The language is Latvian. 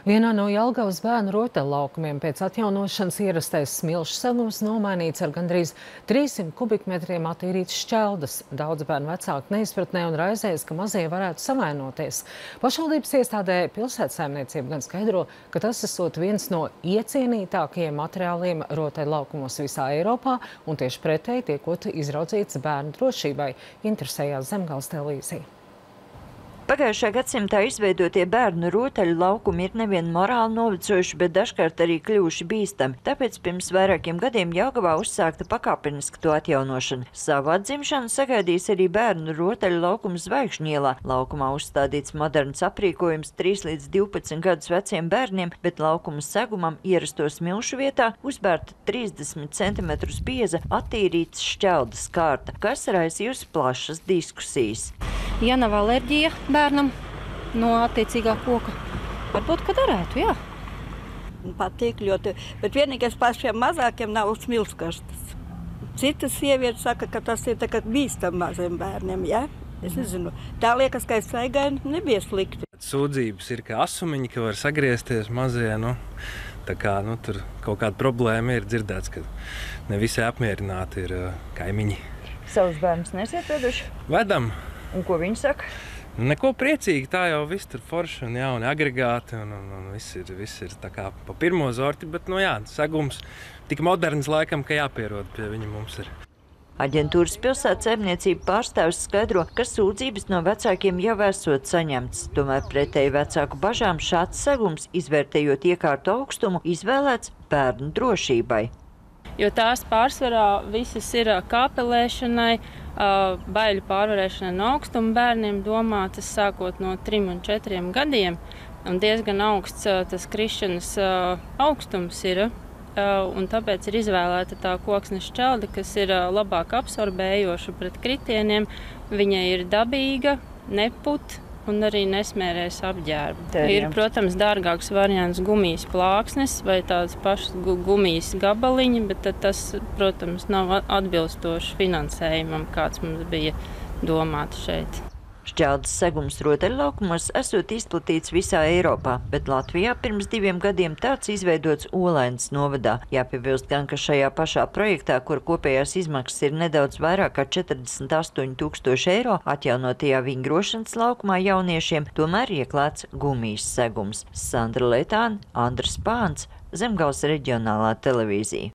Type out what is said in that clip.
Vienā no Jelgavas bērnu rotaļlaukumiem pēc atjaunošanas ierastais smilšu segums nomainīts ar gandrīz 300 kubikmetriem attīrīts šķeldas. Daudz bērnu vecāki neizpratnē un raizējas, ka mazie varētu savainoties. Pašvaldības iestādē pilsētsaimniecība gan skaidro, ka tas esot viens no iecienītākajiem materiāliem rotaļlaukumos visā Eiropā un tieši pretēji tiekot izraudzīts bērnu drošībai, interesējās Zemgals televīzija. Pagājušā gadsimtā izveidotie bērnu rotaļu laukumi ir nevien morāli novecojuši, bet dažkārt arī kļuvuši bīstami. Tāpēc pirms vairākiem gadiem Jaugavā uzsākta pakāpeniski to atjaunošana. Savu atzimšanu sagaidīs arī bērnu rotaļu laukums Zvaigžņielā. Laukumā uzstādīts moderns aprīkojums 3 līdz 12 gadus veciem bērniem, bet laukuma segumam ierastos milšu vietā uzbērta 30 cm bieza attīrīts šķeldas kārta, kas raisījusi plašas diskusijas. Ja nav alerģija bērnam no attiecīgā koka, varbūt, ka darētu, jā. Patīk ļoti, bet vienīgais pašiem mazākiem nav smilškastas. Citas sievietes saka, ka tas ir bīstam maziem bērniem, jā. Es nezinu, tā liekas, ka es svaigai nebija slikti. Sūdzības ir, ka asumiņi, ka var sagriezties mazie, nu, tā kā, nu, tur kaut kāda problēma ir dzirdēts, ka ne visi apmierināti ir kaimiņi. Savus bērnus nesiet veduši? Vedam, Un ko viņi saka? Neko priecīgi, tā jau viss tur forši un jauni agregāti. Un, un, un viss ir, viss ir tā kā pa pirmo zorti, bet, nu jā, sagums tik moderns laikam, ka jāpierod pie viņa mums ir. Aģentūras pilsētas saimniecība pārstāvis skaidro, ka sūdzības no vecākiem jau esot saņemts. Tomēr pretēji vecāku bažām šāds segums, izvērtējot iekārtu augstumu, izvēlēts bērnu drošībai. Jo tās pārsvarā visas ir kāpelēšanai, baiļu pārvarēšanai no augstuma bērniem domātas sākot no 3 un 4 gadiem. Un diezgan augsts tas krišanas augstums ir. Un tāpēc ir izvēlēta tā koksnes šķelda, kas ir labāk absorbējoša pret kritieniem. Viņa ir dabīga, neput un arī nesmērēs apģērbu. Tēriem. Ir, protams, dārgāks variants gumijas plāksnes vai tādas pašas gu gumijas gabaliņi, bet tas, protams, nav atbilstoši finansējumam, kāds mums bija domāts šeit. Šķeldas segums rotaļlaukumos esot izplatīts visā Eiropā, bet Latvijā pirms diviem gadiem tāds izveidots Olainas novadā. Jāpiebilst gan, ka šajā pašā projektā, kur kopējās izmaksas ir nedaudz vairāk kā 48 tūkstoši eiro, atjaunotajā vingrošanas laukumā jauniešiem tomēr ieklāts gumijas segums. Sandra Letāna, Andras Pāns, Zemgals reģionālā televīzija.